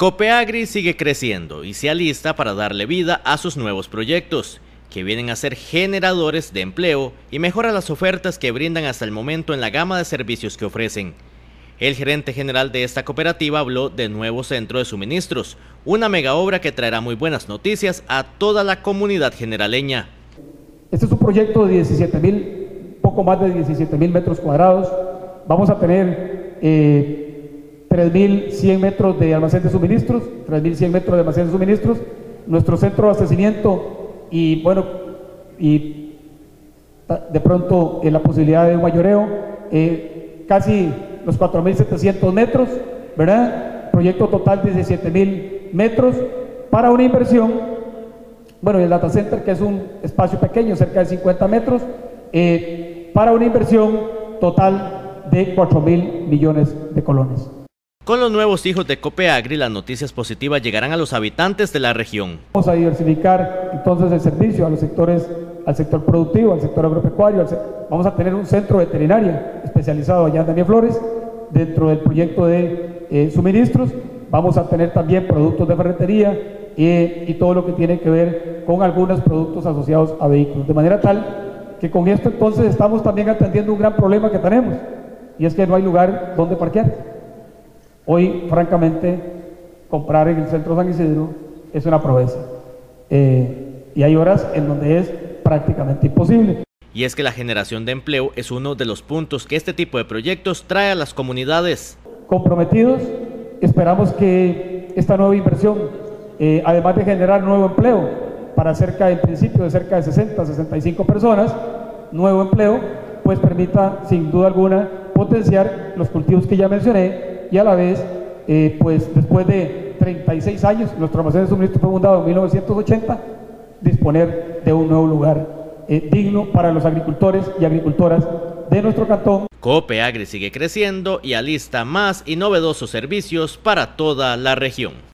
Copeagri sigue creciendo y se alista para darle vida a sus nuevos proyectos, que vienen a ser generadores de empleo y mejora las ofertas que brindan hasta el momento en la gama de servicios que ofrecen. El gerente general de esta cooperativa habló de nuevo centro de suministros, una mega obra que traerá muy buenas noticias a toda la comunidad generaleña. Este es un proyecto de 17 mil, poco más de 17 mil metros cuadrados. Vamos a tener eh, 3.100 metros de almacén de suministros, 3.100 metros de almacén de suministros, nuestro centro de abastecimiento y bueno, y de pronto eh, la posibilidad de un mayoreo, eh, casi los 4.700 metros, ¿verdad? Proyecto total de 17.000 metros para una inversión, bueno, el data center que es un espacio pequeño, cerca de 50 metros, eh, para una inversión total de 4.000 millones de colones. Con los nuevos hijos de Copeagri, las noticias positivas llegarán a los habitantes de la región. Vamos a diversificar entonces el servicio a los sectores, al sector productivo, al sector agropecuario. vamos a tener un centro veterinario especializado allá en Daniel Flores dentro del proyecto de eh, suministros. Vamos a tener también productos de ferretería eh, y todo lo que tiene que ver con algunos productos asociados a vehículos. De manera tal que con esto entonces estamos también atendiendo un gran problema que tenemos y es que no hay lugar donde parquear. Hoy, francamente, comprar en el centro San Isidro es una proeza. Eh, y hay horas en donde es prácticamente imposible. Y es que la generación de empleo es uno de los puntos que este tipo de proyectos trae a las comunidades. Comprometidos, esperamos que esta nueva inversión, eh, además de generar nuevo empleo para cerca, en principio, de cerca de 60, 65 personas, nuevo empleo, pues permita, sin duda alguna, potenciar los cultivos que ya mencioné y a la vez, eh, pues después de 36 años, nuestro almacén de suministro fue fundado en 1980, disponer de un nuevo lugar eh, digno para los agricultores y agricultoras de nuestro cantón. Cope Agri sigue creciendo y alista más y novedosos servicios para toda la región.